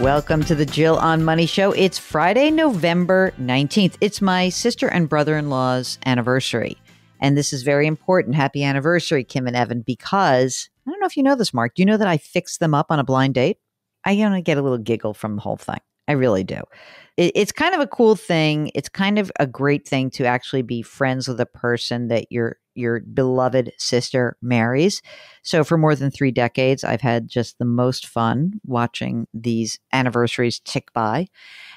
Welcome to the Jill on Money Show. It's Friday, November 19th. It's my sister and brother in law's anniversary. And this is very important. Happy anniversary, Kim and Evan, because I don't know if you know this, Mark. Do you know that I fixed them up on a blind date? I you get a little giggle from the whole thing. I really do. It, it's kind of a cool thing. It's kind of a great thing to actually be friends with a person that your your beloved sister marries. So for more than three decades, I've had just the most fun watching these anniversaries tick by.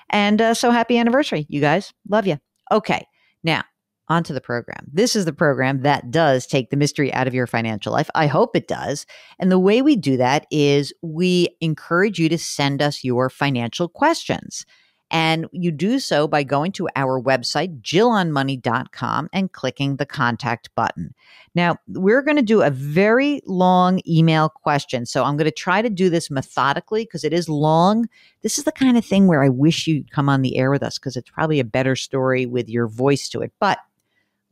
And uh, so happy anniversary, you guys. Love you. Okay, now onto the program. This is the program that does take the mystery out of your financial life. I hope it does. And the way we do that is we encourage you to send us your financial questions. And you do so by going to our website, jillonmoney.com, and clicking the contact button. Now, we're going to do a very long email question. So I'm going to try to do this methodically because it is long. This is the kind of thing where I wish you'd come on the air with us because it's probably a better story with your voice to it. But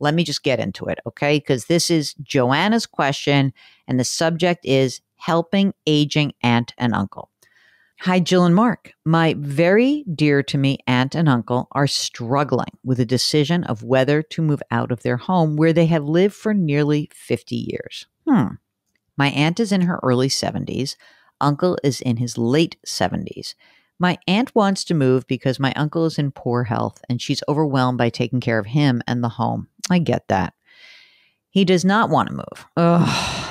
let me just get into it, okay? Because this is Joanna's question, and the subject is helping aging aunt and uncle. Hi, Jill and Mark. My very dear to me aunt and uncle are struggling with a decision of whether to move out of their home where they have lived for nearly 50 years. Hmm. My aunt is in her early 70s, uncle is in his late 70s. My aunt wants to move because my uncle is in poor health and she's overwhelmed by taking care of him and the home. I get that. He does not want to move. Ugh.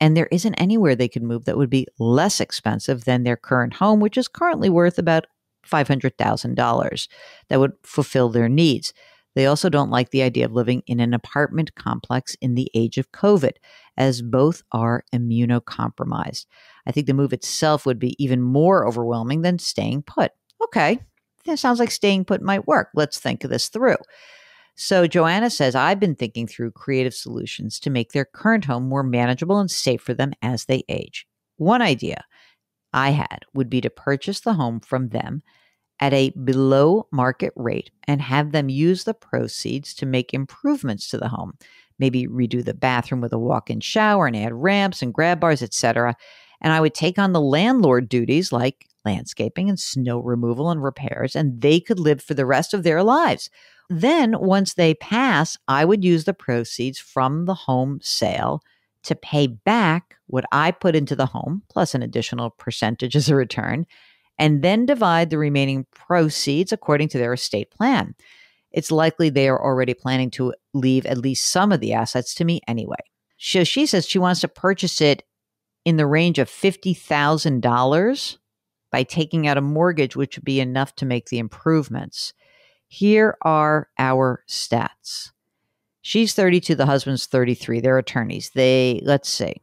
And there isn't anywhere they could move that would be less expensive than their current home, which is currently worth about $500,000 that would fulfill their needs. They also don't like the idea of living in an apartment complex in the age of COVID, as both are immunocompromised. I think the move itself would be even more overwhelming than staying put. Okay, that sounds like staying put might work. Let's think this through. So Joanna says, I've been thinking through creative solutions to make their current home more manageable and safe for them as they age. One idea I had would be to purchase the home from them at a below market rate and have them use the proceeds to make improvements to the home. Maybe redo the bathroom with a walk-in shower and add ramps and grab bars, etc. And I would take on the landlord duties like landscaping and snow removal and repairs, and they could live for the rest of their lives then, once they pass, I would use the proceeds from the home sale to pay back what I put into the home, plus an additional percentage as a return, and then divide the remaining proceeds according to their estate plan. It's likely they are already planning to leave at least some of the assets to me anyway. So she says she wants to purchase it in the range of $50,000 by taking out a mortgage, which would be enough to make the improvements. Here are our stats. She's 32, the husband's 33. They're attorneys. They, let's see.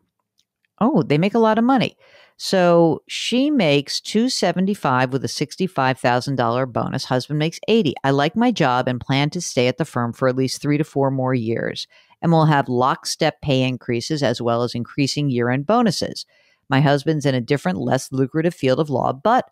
Oh, they make a lot of money. So she makes 275 with a $65,000 bonus. Husband makes 80. I like my job and plan to stay at the firm for at least 3 to 4 more years and we'll have lockstep pay increases as well as increasing year-end bonuses. My husband's in a different, less lucrative field of law, but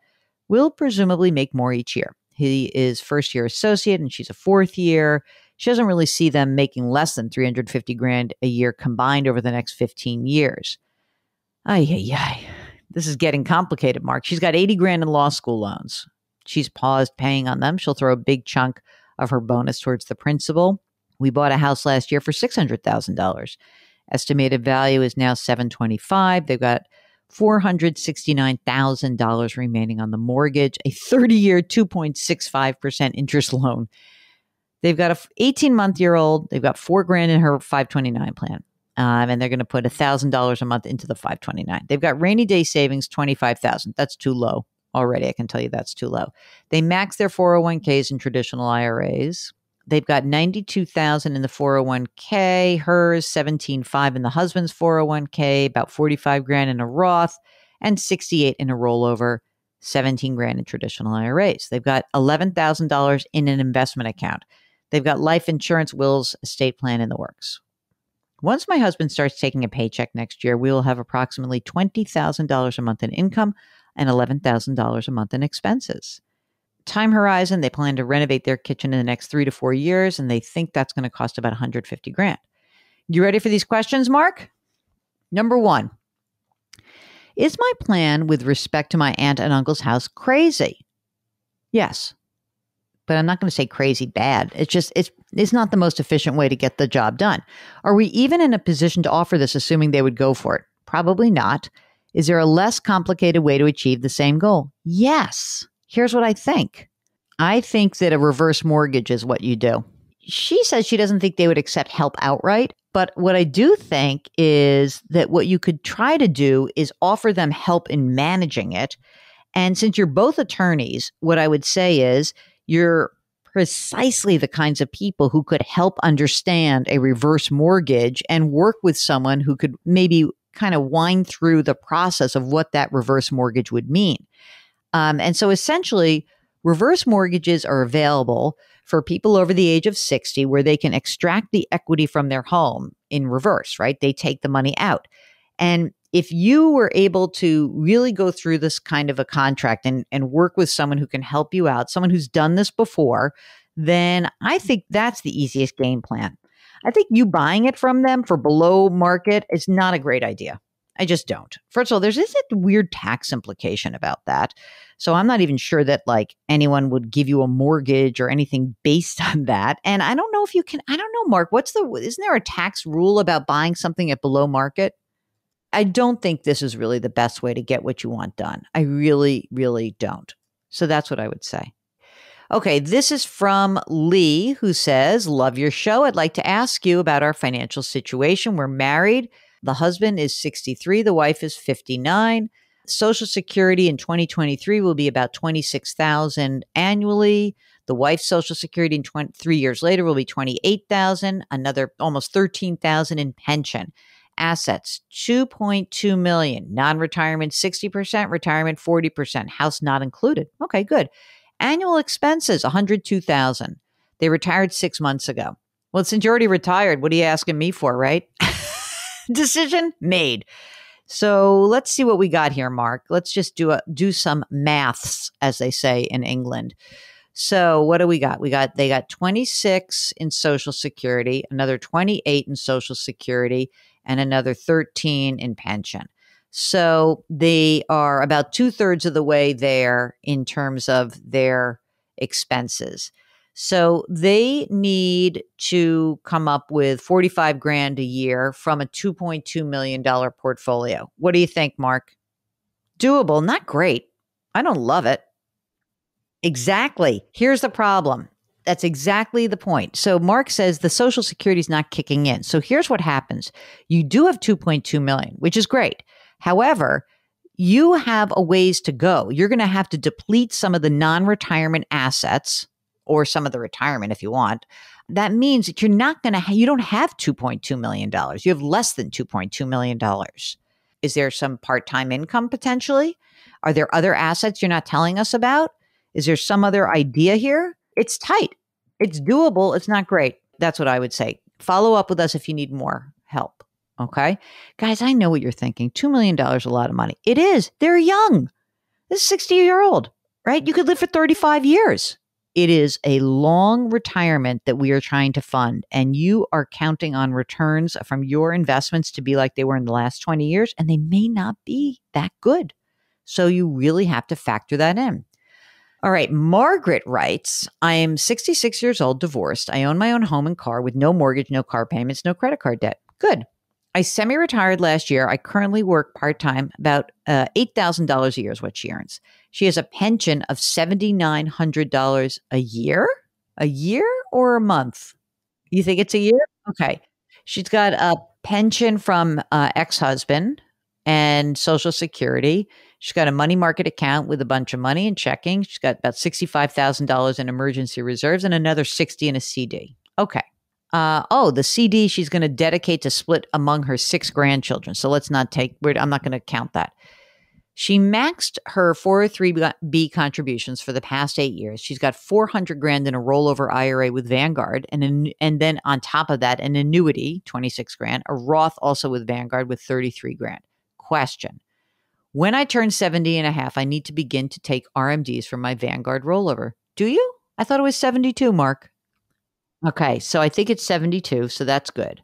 will presumably make more each year. He is first year associate and she's a fourth year. She doesn't really see them making less than 350 grand a year combined over the next 15 years. Ay, ay, ay. This is getting complicated, Mark. She's got 80 grand in law school loans. She's paused paying on them. She'll throw a big chunk of her bonus towards the principal. We bought a house last year for $600,000. Estimated value is now 725. They've got $469,000 remaining on the mortgage, a 30 year, 2.65% interest loan. They've got a 18 month year old. They've got four grand in her 529 plan. Um, and they're going to put $1,000 a month into the 529. They've got rainy day savings, 25,000. That's too low already. I can tell you that's too low. They max their 401ks and traditional IRAs. They've got 92,000 in the 401k, hers 17.5 in the husband's 401k, about 45 grand in a Roth and 68 in a rollover, 17 grand in traditional IRAs. They've got $11,000 in an investment account. They've got life insurance, wills, estate plan in the works. Once my husband starts taking a paycheck next year, we will have approximately $20,000 a month in income and $11,000 a month in expenses time horizon, they plan to renovate their kitchen in the next three to four years, and they think that's going to cost about 150 grand. You ready for these questions, Mark? Number one Is my plan with respect to my aunt and uncle's house crazy? Yes. But I'm not going to say crazy bad. It's just it's it's not the most efficient way to get the job done. Are we even in a position to offer this assuming they would go for it? Probably not. Is there a less complicated way to achieve the same goal? Yes. Here's what I think. I think that a reverse mortgage is what you do. She says she doesn't think they would accept help outright. But what I do think is that what you could try to do is offer them help in managing it. And since you're both attorneys, what I would say is you're precisely the kinds of people who could help understand a reverse mortgage and work with someone who could maybe kind of wind through the process of what that reverse mortgage would mean. Um, and so essentially, reverse mortgages are available for people over the age of 60 where they can extract the equity from their home in reverse, right? They take the money out. And if you were able to really go through this kind of a contract and, and work with someone who can help you out, someone who's done this before, then I think that's the easiest game plan. I think you buying it from them for below market is not a great idea. I just don't. First of all, there's this weird tax implication about that. So I'm not even sure that like anyone would give you a mortgage or anything based on that. And I don't know if you can, I don't know, Mark, what's the, isn't there a tax rule about buying something at below market? I don't think this is really the best way to get what you want done. I really, really don't. So that's what I would say. Okay, this is from Lee, who says, Love your show. I'd like to ask you about our financial situation. We're married. The husband is 63, the wife is 59. Social Security in 2023 will be about 26,000 annually. The wife's Social Security in 20, 3 years later will be 28,000, another almost 13,000 in pension. Assets 2.2 million, non-retirement 60%, retirement 40%, house not included. Okay, good. Annual expenses, 102,000. They retired six months ago. Well, since you're already retired, what are you asking me for, right? Decision made. So let's see what we got here, Mark. Let's just do a do some maths, as they say in England. So what do we got? We got they got 26 in Social Security, another 28 in Social Security, and another 13 in pension. So they are about two thirds of the way there in terms of their expenses. So they need to come up with 45 grand a year from a $2.2 million portfolio. What do you think, Mark? Doable, not great. I don't love it. Exactly. Here's the problem. That's exactly the point. So Mark says the social security is not kicking in. So here's what happens. You do have 2.2 million, which is great. However, you have a ways to go. You're going to have to deplete some of the non retirement assets or some of the retirement if you want. That means that you're not going to, ha- you don't have $2.2 million. You have less than $2.2 million. Is there some part time income potentially? Are there other assets you're not telling us about? Is there some other idea here? It's tight. It's doable. It's not great. That's what I would say. Follow up with us if you need more help. Okay. Guys, I know what you're thinking. $2 million is a lot of money. It is. They're young. This is 60 year old, right? You could live for 35 years. It is a long retirement that we are trying to fund, and you are counting on returns from your investments to be like they were in the last 20 years, and they may not be that good. So you really have to factor that in. All right. Margaret writes I am 66 years old, divorced. I own my own home and car with no mortgage, no car payments, no credit card debt. Good. I semi retired last year. I currently work part time. About uh, $8,000 a year is what she earns. She has a pension of $7,900 a year. A year or a month? You think it's a year? Okay. She's got a pension from uh, ex husband and Social Security. She's got a money market account with a bunch of money and checking. She's got about $65,000 in emergency reserves and another 60 in a CD. Okay. Uh, oh, the CD she's going to dedicate to split among her six grandchildren. So let's not take, I'm not going to count that. She maxed her 403b contributions for the past eight years. She's got 400 grand in a rollover IRA with Vanguard, and and then on top of that, an annuity, 26 grand, a Roth also with Vanguard with 33 grand. Question: When I turn 70 and a half, I need to begin to take RMDs from my Vanguard rollover. Do you? I thought it was 72, Mark. Okay, so I think it's 72, so that's good.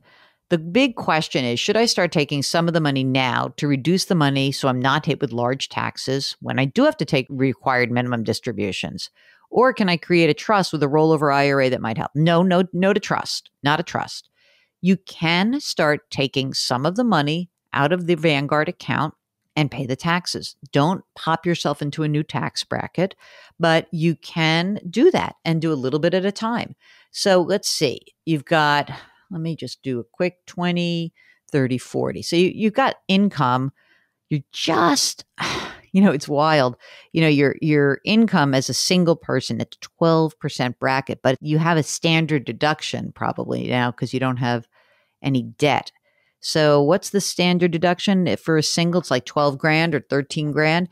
The big question is should I start taking some of the money now to reduce the money so I'm not hit with large taxes when I do have to take required minimum distributions? Or can I create a trust with a rollover IRA that might help? No, no, no to trust, not a trust. You can start taking some of the money out of the Vanguard account and pay the taxes. Don't pop yourself into a new tax bracket, but you can do that and do a little bit at a time. So let's see. You've got let me just do a quick 20, 30, 40. So you, you've got income. You're just, you know, it's wild. You know, your your income as a single person at 12% bracket, but you have a standard deduction probably now because you don't have any debt. So what's the standard deduction for a single? It's like 12 grand or 13 grand.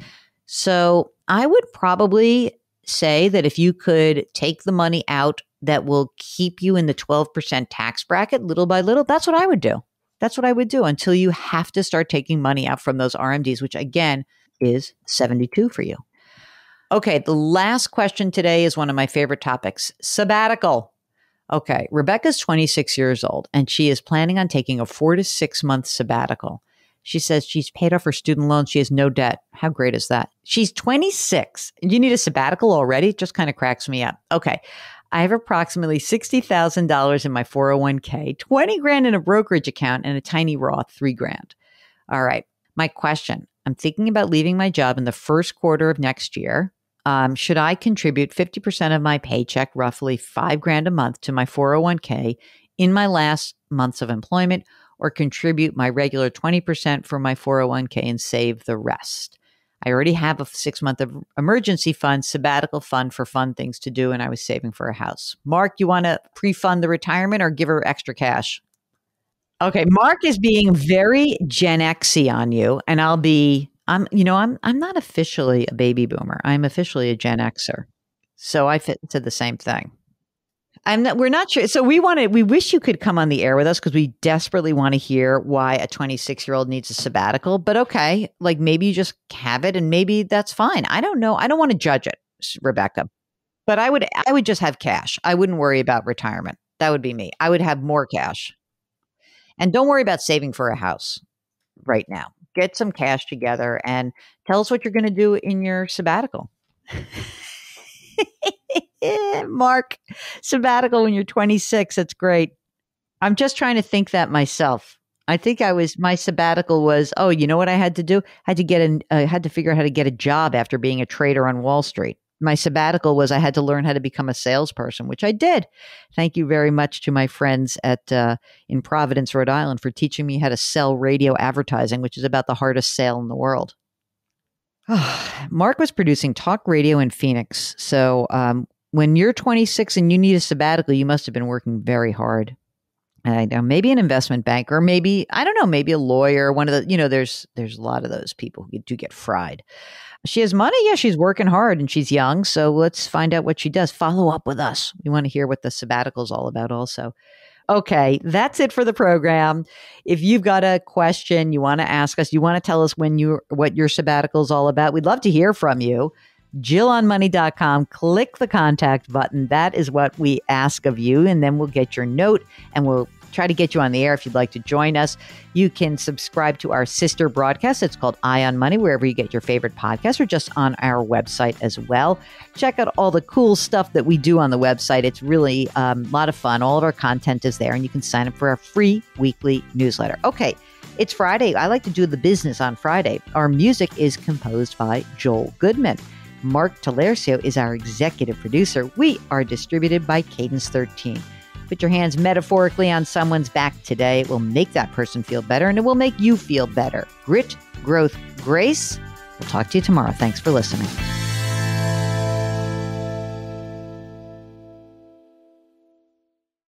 So I would probably say that if you could take the money out that will keep you in the 12% tax bracket little by little, that's what I would do. That's what I would do until you have to start taking money out from those RMDs, which again is 72 for you. Okay, the last question today is one of my favorite topics sabbatical. Okay, Rebecca's 26 years old and she is planning on taking a four to six month sabbatical. She says she's paid off her student loan. She has no debt. How great is that? She's 26. You need a sabbatical already? It just kind of cracks me up. Okay. I have approximately $60,000 in my 401k, 20 grand in a brokerage account, and a tiny Roth, three grand. All right. My question I'm thinking about leaving my job in the first quarter of next year. Um, should I contribute 50% of my paycheck, roughly five grand a month, to my 401k in my last months of employment, or contribute my regular 20% for my 401k and save the rest? I already have a six month of emergency fund, sabbatical fund for fun things to do, and I was saving for a house. Mark, you want to pre fund the retirement or give her extra cash? Okay, Mark is being very Gen Xy on you, and I'll be. I'm, you know, I'm I'm not officially a baby boomer. I'm officially a Gen Xer, so I fit into the same thing. I'm not, we're not sure. So we want to, we wish you could come on the air with us because we desperately want to hear why a 26 year old needs a sabbatical. But okay, like maybe you just have it and maybe that's fine. I don't know. I don't want to judge it, Rebecca. But I would, I would just have cash. I wouldn't worry about retirement. That would be me. I would have more cash. And don't worry about saving for a house right now. Get some cash together and tell us what you're going to do in your sabbatical. Mark, sabbatical when you're 26. That's great. I'm just trying to think that myself. I think I was my sabbatical was oh you know what I had to do I had to get an I had to figure out how to get a job after being a trader on Wall Street. My sabbatical was I had to learn how to become a salesperson, which I did. Thank you very much to my friends at uh, in Providence, Rhode Island, for teaching me how to sell radio advertising, which is about the hardest sale in the world. Mark was producing talk radio in Phoenix, so um, when you're 26 and you need a sabbatical, you must have been working very hard. I know maybe an investment banker, maybe I don't know, maybe a lawyer. One of the you know, there's there's a lot of those people who do get fried. She has money, yeah, she's working hard and she's young. So let's find out what she does. Follow up with us. We want to hear what the sabbatical is all about, also. Okay, that's it for the program. If you've got a question you want to ask us, you want to tell us when you what your sabbatical is all about, we'd love to hear from you. JillOnMoney.com. Click the contact button. That is what we ask of you. And then we'll get your note and we'll try to get you on the air if you'd like to join us. You can subscribe to our sister broadcast. It's called Eye on Money, wherever you get your favorite podcast, or just on our website as well. Check out all the cool stuff that we do on the website. It's really um, a lot of fun. All of our content is there, and you can sign up for our free weekly newsletter. Okay. It's Friday. I like to do the business on Friday. Our music is composed by Joel Goodman. Mark Talercio is our executive producer. We are distributed by Cadence 13. Put your hands metaphorically on someone's back today. It will make that person feel better and it will make you feel better. Grit, growth, grace. We'll talk to you tomorrow. Thanks for listening.